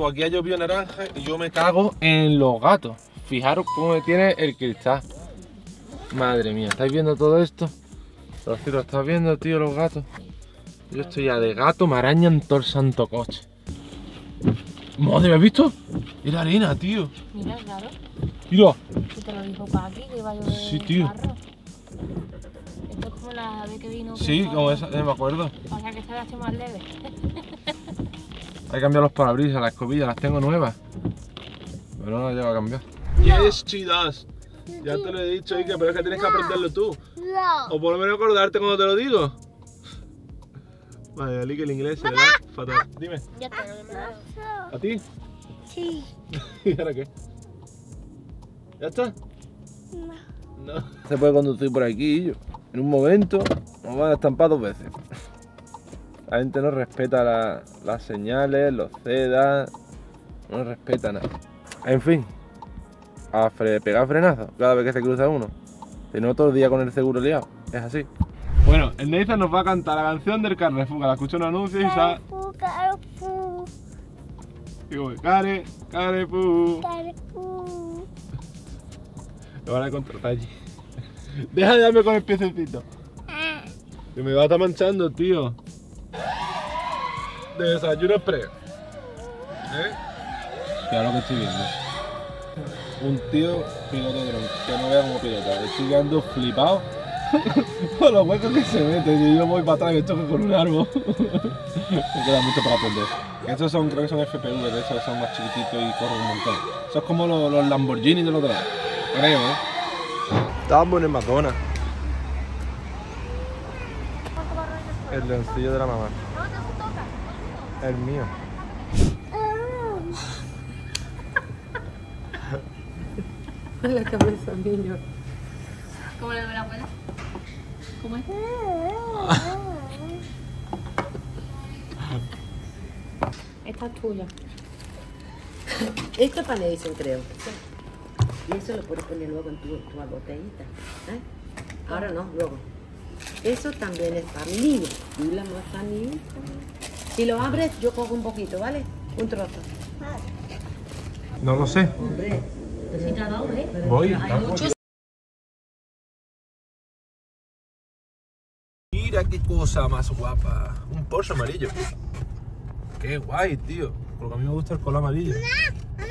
pues aquí ha llovido naranja y yo me cago en los gatos. Fijaros cómo me tiene el cristal. Madre mía, ¿estáis viendo todo esto? Rocío, ¿estás viendo, tío, los gatos? Yo estoy ya de gato, me arañan todo el santo coche. Madre, ¿me has visto? Era arena, tío. Mira, claro. Mira. Si te lo dijo Paqui, que iba a llover Sí, tío. Esto es como la vez que vino. Sí, como esa, eh, me acuerdo. O sea, que esta vez ha sido más leve. Hay que cambiar los parabrisas, las escobillas, las tengo nuevas. Pero no las llevo a cambiar. Yes, chidas. Ya te lo he dicho, Ike, pero es que tienes que aprenderlo tú. No. O por lo menos acordarte cuando te lo digo. Vale, Ali que el inglés da fatal. Dime, Ya no da. ¿a ti? Sí. ¿Y ahora qué? ¿Ya está? No. Se puede conducir por aquí, yo. En un momento nos van a estampar dos veces. La gente no respeta la- las señales, los CEDAS, no respeta nada. En fin, a fre- pegar frenazo cada vez que se cruza uno. Si no, todo el día con el seguro liado. Es así. Bueno, el Nathan nos va a cantar la canción del Carrefour. La escuchó un anuncio y sa... Carrefour, Carrefour, Digo, Care, Carrefour. Carrefour. Me van a contratar allí. Deja de darme con el piececito. Que me va a estar manchando, tío. De desayuno express. ¿Eh? Mira lo que estoy viendo. Un tío piloto de dron. Que no vea cómo pilota. Estoy quedando flipado. Con los huecos que se meten. Y yo voy para atrás y me choco con un árbol. me queda mucho para aprender. Estos son, creo que son FPV, de esos son más chiquititos y corren un montón. Eso es como los, los Lamborghini de los otro lado. Creo, ¿eh? Estábamos en el McDonald's. El leoncillo de la mamá. El mío. La cabeza, niño. ¿Cómo le doy la abuela? ¿Cómo es? Esta es tuya. Esto es para Nelson, creo. Y eso lo puedes poner luego en tu, tu botellita. ¿eh? Ahora no, luego. Eso también es para mí. Y la manzanita. Si lo abres, yo cojo un poquito, ¿vale? Un trozo. No lo sé. Hombre, Sí, te ha dado, ¿eh? Voy. Hay muchos. Mira qué cosa más guapa. Un Porsche amarillo. Qué guay, tío. Porque a mí me gusta el color amarillo.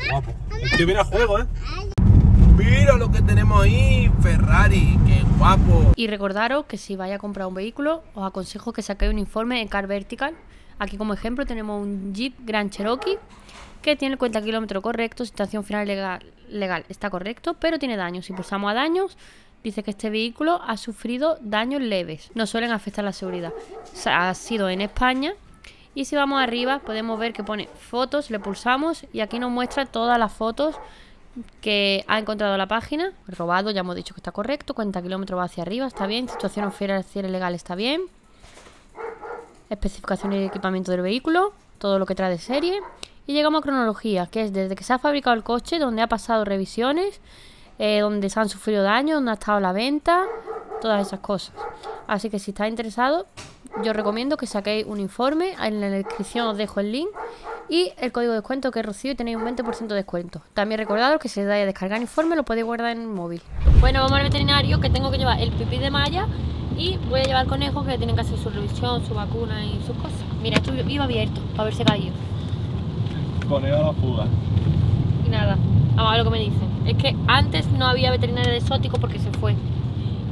Guapo. El tío viene a juego, ¿eh? Mira lo que tenemos ahí. Ferrari. Qué guapo. Y recordaros que si vais a comprar un vehículo, os aconsejo que saquéis un informe en Car Vertical. Aquí como ejemplo tenemos un Jeep Grand Cherokee que tiene el cuenta kilómetro correcto, situación final legal, está correcto, pero tiene daños. Si pulsamos a daños, dice que este vehículo ha sufrido daños leves, no suelen afectar la seguridad. Ha sido en España y si vamos arriba podemos ver que pone fotos, le pulsamos y aquí nos muestra todas las fotos que ha encontrado la página. Robado, ya hemos dicho que está correcto. Cuenta kilómetros va hacia arriba, está bien. Situación financiera legal está bien. Especificaciones y equipamiento del vehículo. Todo lo que trae de serie. Y llegamos a cronología, que es desde que se ha fabricado el coche, donde ha pasado revisiones, eh, donde se han sufrido daños, donde ha estado la venta, todas esas cosas. Así que si estáis interesados, yo recomiendo que saquéis un informe. En la descripción os dejo el link. Y el código de descuento que es Rocío y tenéis un 20% de descuento. También recordaros que si dais a descargar el informe lo podéis guardar en el móvil. Bueno, vamos al veterinario que tengo que llevar el pipí de malla y voy a llevar conejos que tienen que hacer su revisión, su vacuna y sus cosas. Mira, esto iba abierto para ver si caído. Poner a la fuga. Y nada, vamos a ver lo que me dicen. Es que antes no había veterinaria de exótico porque se fue.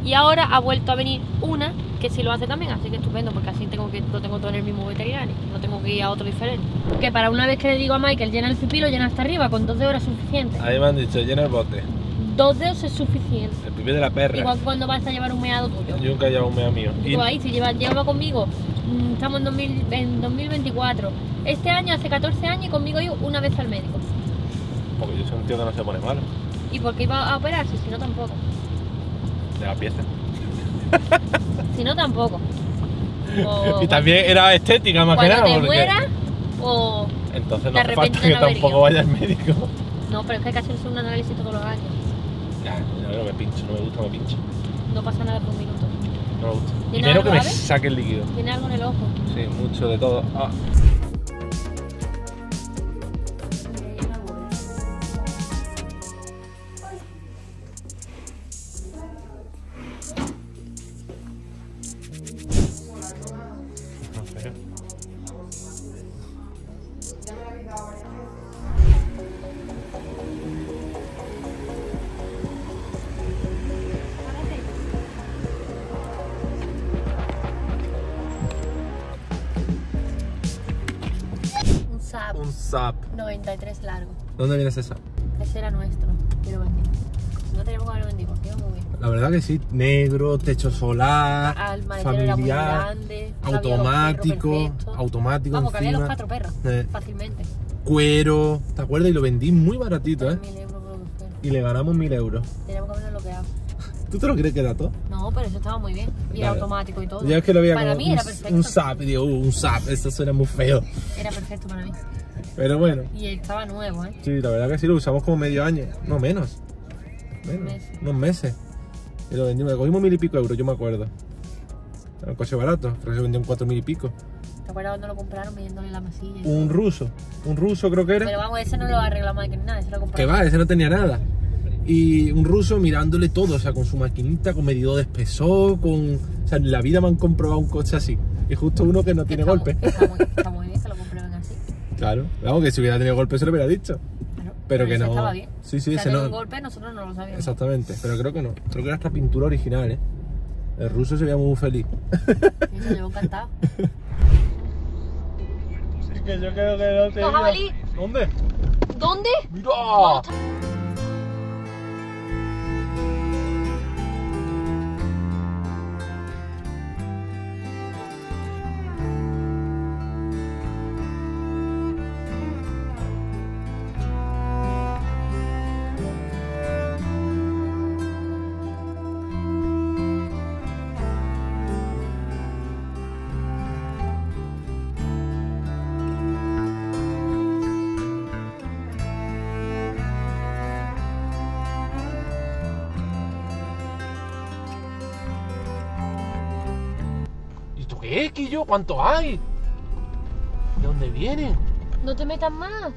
Y ahora ha vuelto a venir una que sí lo hace también, así que estupendo, porque así tengo que, lo tengo todo en el mismo veterinario, no tengo que ir a otro diferente. Que para una vez que le digo a Michael llena el pipí, lo llena hasta arriba, con dos dedos es suficiente. Ahí me han dicho, llena el bote. Dos dedos es suficiente. El pipi de la perra. Igual cuando vas a llevar un meado tuyo. Yo nunca he llevado un mea mío. Digo, ahí, si lleva, lleva conmigo, mm, estamos en, 2000 en 2024. Este año, hace 14 años, y conmigo iba una vez al médico. Porque yo soy un tío que no se pone malo. ¿Y por qué iba a operarse? Si no, tampoco. De la pieza. Si no, tampoco. O Y también era estética más que nada. te porque- mueras, o... Entonces no hace falta que tampoco vaya al médico. No, pero es que hay que hacerse un análisis todos los años. Ya, no me pincho, no me gusta, me pincho. No pasa nada por un minuto. No me gusta. Y ¿Tiene menos que me saque el líquido. Tiene algo en el ojo. Sí, mucho de todo. Ah. 93 largo. ¿Dónde viene esa? Ese era nuestro, lo vendimos. No teníamos que haberlo vendido, iba muy bien. La verdad que sí, negro, techo solar, Al era muy familiar, grande, cabía automático, automático Vamos, que había los cuatro perros, Eh. fácilmente. cuero, ¿te acuerdas? Y lo vendí muy baratito, ¿eh? 3.000 euros por los perros. Y le ganamos mil euros. Teníamos que haberlo bloqueado. ¿Tú te lo crees que era todo? No, pero eso estaba muy bien. Y era automático y todo. Yo es que lo veía Para como mí un, era perfecto. un SAP, y digo, uh, un SAP, eso suena muy feo. Era perfecto para mí. Pero bueno, Y estaba nuevo, ¿eh? sí, la verdad que sí, lo usamos como medio año, no menos. Menos, Meses. unos meses. Y lo vendimos, cogimos mil y pico euros, yo me acuerdo. Era un coche barato, creo que se vendió en cuatro mil y pico. ¿Te acuerdas cuando lo compraron midiéndole la masilla? Un ruso, un ruso creo que era. Pero vamos, ese no lo arreglamos ni nada, ese lo Que va, ese no tenía nada. Y un ruso mirándole todo, o sea, con su maquinita, con medidor de espesor, con... O sea, en la vida me han comprobado un coche así. Y justo uno que no tiene Está golpe. Está muy, está muy bien Claro, vamos, que si hubiera tenido golpe se lo hubiera dicho. Claro. Pero que ese no. Estaba bien. Sí, sí, Si ese tenido no. un golpe, nosotros no lo sabíamos. Exactamente, pero creo que no. Creo que era esta pintura original, ¿eh? El ruso se veía muy feliz. Y se llevó encantado. Es que yo creo que no te. ¿Dónde? ¿Dónde? ¡Mira! Qué, Quillo? ¿Cuánto hay? ¿De dónde vienen? No te metas más.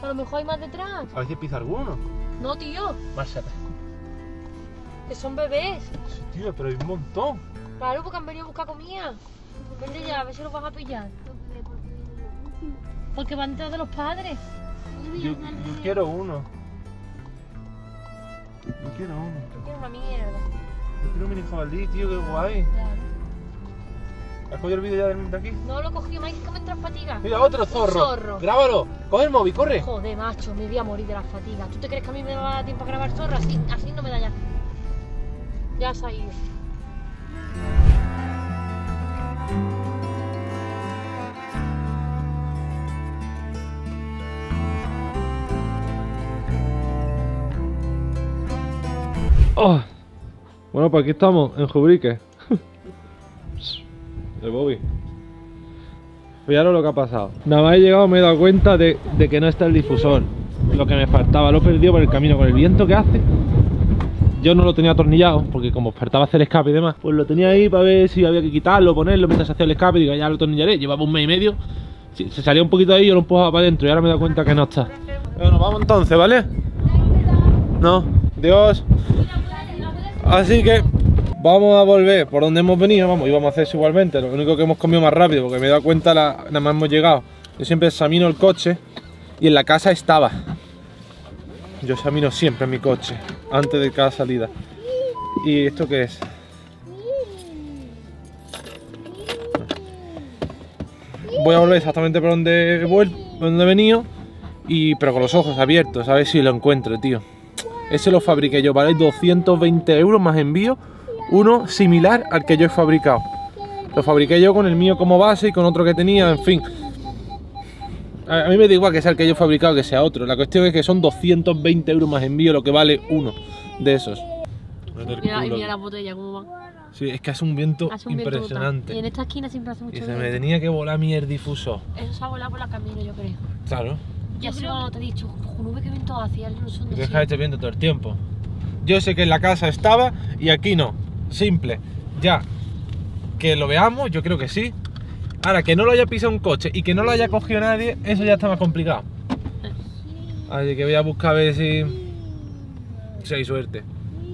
Que a lo mejor hay más detrás. A ver si pisa alguno. No, tío. Más Que son bebés. Tío, pero hay un montón. Claro, porque han venido a buscar comida. Vente ya, a ver si los vas a pillar. Porque van detrás de los padres. Yo, yo quiero uno. Yo quiero uno. Tiene una mierda. Yo quiero un mini jabalí, tío, qué guay. Claro. ¿Has cogido el vídeo ya de de aquí? No lo cogí, Mike, que me entras fatiga. Mira, otro Un zorro. zorro. Grábalo. Coge el móvil, corre. Joder, macho, me voy a morir de la fatiga. ¿Tú te crees que a mí me va a dar tiempo a grabar zorro? Así, así no me da ya. Ya se ha ido. Oh. Bueno, pues aquí estamos, en Jubrique. El Bobby. Fijaros lo que ha pasado. Nada más he llegado me he dado cuenta de, de que no está el difusor. Lo que me faltaba, lo he perdido por el camino con el viento que hace. Yo no lo tenía atornillado, porque como faltaba hacer escape y demás, pues lo tenía ahí para ver si había que quitarlo, ponerlo mientras hacía el escape. Digo, ya lo atornillaré. Llevaba un mes y medio. Si se salía un poquito ahí, yo lo empujaba para adentro y ahora me he dado cuenta que no está. Bueno, vamos entonces, ¿vale? No, Dios. Así que vamos a volver por donde hemos venido, vamos, íbamos a hacer eso igualmente, lo único que hemos comido más rápido porque me he dado cuenta la- nada más hemos llegado. Yo siempre examino el coche y en la casa estaba. Yo examino siempre mi coche antes de cada salida. ¿Y esto qué es? Voy a volver exactamente por donde he vuelto, donde he venido, y, pero con los ojos abiertos, a ver si lo encuentro, tío. Ese lo fabriqué yo, vale 220 euros más envío. Uno similar al que yo he fabricado. Lo fabriqué yo con el mío como base y con otro que tenía, en fin. A, mí me da igual que sea el que yo he fabricado que sea otro. La cuestión es que son 220 euros más envío lo que vale uno de esos. Mira, y mira la botella cómo va. Sí, es que hace un viento Hace un viento brutal. impresionante. Y en esta esquina siempre hace Y mucho se me viento. tenía que volar mi el difusor. Eso se ha volado por la camino, yo creo. Claro. Y así como te he dicho, nube que viento hacia el no son Y de deja este viento todo el tiempo. Yo sé que en la casa estaba y aquí no. Simple. Ya. Que lo veamos, yo creo que sí. Ahora, que no lo haya pisado un coche y que no lo haya cogido nadie, eso ya está más complicado. Así que voy a buscar a ver si, si hay suerte.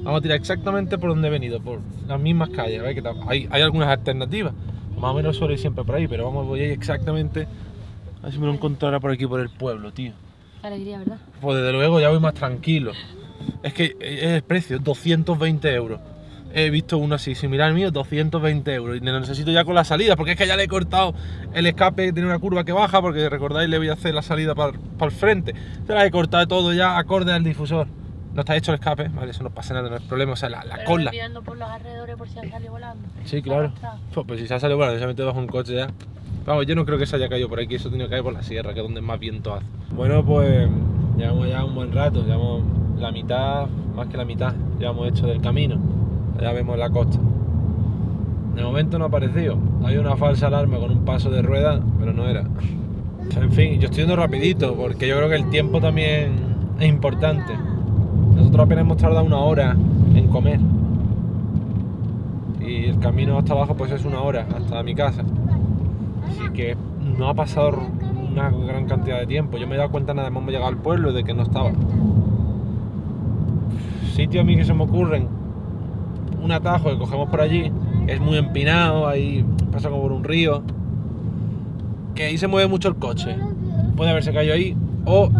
Vamos a tirar exactamente por donde he venido, por las mismas calles. a ver. Hay, hay algunas alternativas. Más o menos suelo ir siempre por ahí, pero vamos, voy a ir exactamente. A ver si me lo encontrará por aquí, por el pueblo, tío. Alegría, ¿verdad? Pues desde luego ya voy más tranquilo. Es que es el precio, 220 euros. He visto uno así, similar al mío, 220 euros. Y lo necesito ya con la salida, porque es que ya le he cortado el escape, tiene una curva que baja, porque recordáis, le voy a hacer la salida para, el frente. Se la he cortado todo ya acorde al difusor. No está hecho el escape, vale, eso no pasa nada, no es problema, o sea, la, la cola. mirando por los alrededores por si han salido volando. Sí, claro. Pues, pues, si se ha salido volando, se ha metido bajo un coche ya. Vamos, yo no creo que se haya caído por aquí, eso ha tenido que caer por la sierra, que es donde más viento hace. Bueno, pues llevamos ya un buen rato, llevamos la mitad, más que la mitad, llevamos hecho del camino. Ya vemos la costa. De momento no ha aparecido. Hay una falsa alarma con un paso de rueda, pero no era. En fin, yo estoy yendo rapidito, porque yo creo que el tiempo también es importante. Nosotros apenas hemos tardado una hora en comer. Y el camino hasta abajo pues es una hora, hasta mi casa. Así que no ha pasado una gran cantidad de tiempo. Yo me he dado cuenta nada más hemos llegado al pueblo de que no estaba. Sitio a mí que se me ocurren. Un atajo que cogemos por allí. Es muy empinado, ahí pasa como por un río. Que ahí se mueve mucho el coche. Puede haberse caído ahí. O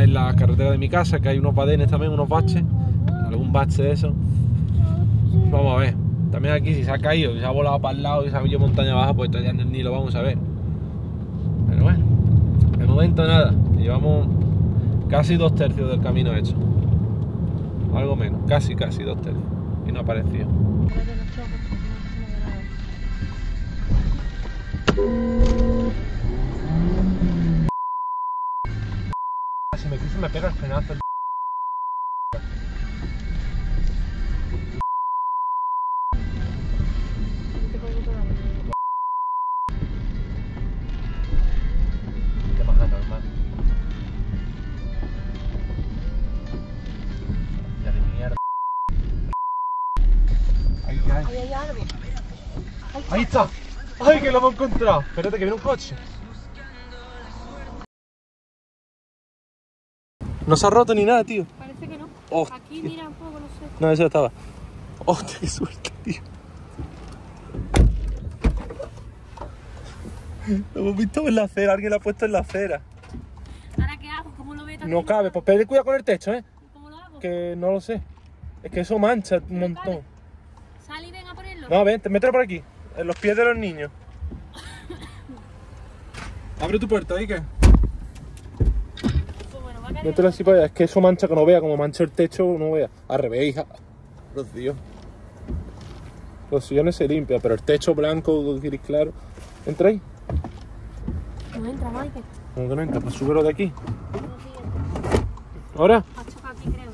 en la carretera de mi casa, que hay unos badenes también, unos baches, algún bache de eso. Vamos a ver. También aquí si se ha caído, si se ha volado para el lado y se ha ido montaña abajo, pues ya ni lo vamos a ver. Pero bueno, de momento nada. Llevamos casi dos tercios del camino hecho. Algo menos, casi, casi dos tercios. Y no ha aparecido. me pega el frenazo. Ahí está. ¡Ay, que lo hemos encontrado! Espérate que viene un coche. No se ha roto ni nada, tío. Parece que no. Aquí mira un poco, no sé. No, eso estaba. ¡Hostia, qué suerte, tío! Lo hemos visto en la acera, alguien lo ha puesto en la acera. ¿Ahora qué hago? ¿Cómo lo veo No cabe, pues ten cuidado con el techo, ¿eh? ¿Cómo lo hago? Que no lo sé. Es que eso mancha un montón. Ven. No, ven, mételo por aquí, en los pies de los niños. Abre tu puerta, ¿y qué? Mételo así para allá. Es que eso mancha que no vea, como mancha el techo, no vea. Al revés, hija. Dios. Los sillones se limpian, pero el techo blanco, gris claro. ¿Entra ahí? No entra, Michael. ¿Cómo que no entra? Pues súbelo de aquí. ¿Ahora? aquí, creo,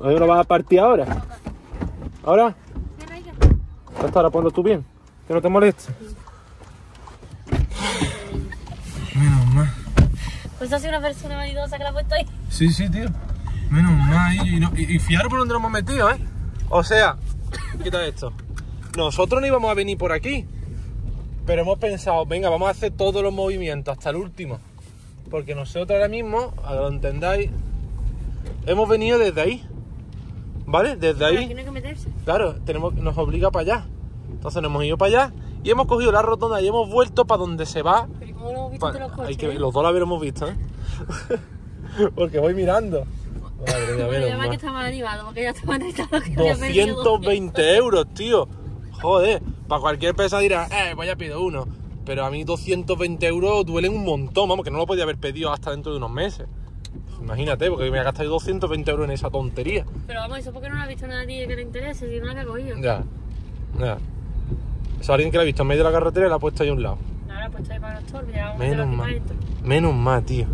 ¿Ahora lo vas a partir ahora? ¿Ahora? Hasta ahora ponlo tú bien. Que no te moleste. Menos mal. Pues ha sido una persona vanidosa que la ha puesto ahí. Sí, sí, tío. Menos mal. Y, y, y fijaros por donde nos hemos metido, ¿eh? O sea, quita esto. Nosotros no íbamos a venir por aquí. Pero hemos pensado, venga, vamos a hacer todos los movimientos hasta el último. Porque nosotros ahora mismo, a lo entendáis, hemos venido desde ahí. ¿Vale? Desde ahí. Aquí no hay que meterse. Claro, tenemos, nos obliga para allá. Entonces nos hemos ido para allá y hemos cogido la rotonda y hemos vuelto para donde se va hay que, los dos la habremos visto, ¿eh? porque voy mirando. Madre mía, bueno, menos que está mal animado, porque ya está 220 euros, tío. Joder, para cualquier pesa dirá, eh, vaya pido uno. Pero a mí 220 euros duelen un montón, vamos, que no lo podía haber pedido hasta dentro de unos meses. Imagínate, porque me ha gastado 220 euros en esa tontería. Pero vamos, eso porque no lo ha visto nadie que le interese, si no la ha cogido. Ya, ya. Eso alguien que la ha visto en medio de la carretera y la ha puesto ahí a un lado. Pues para los Menos mal. Menos mal, tío.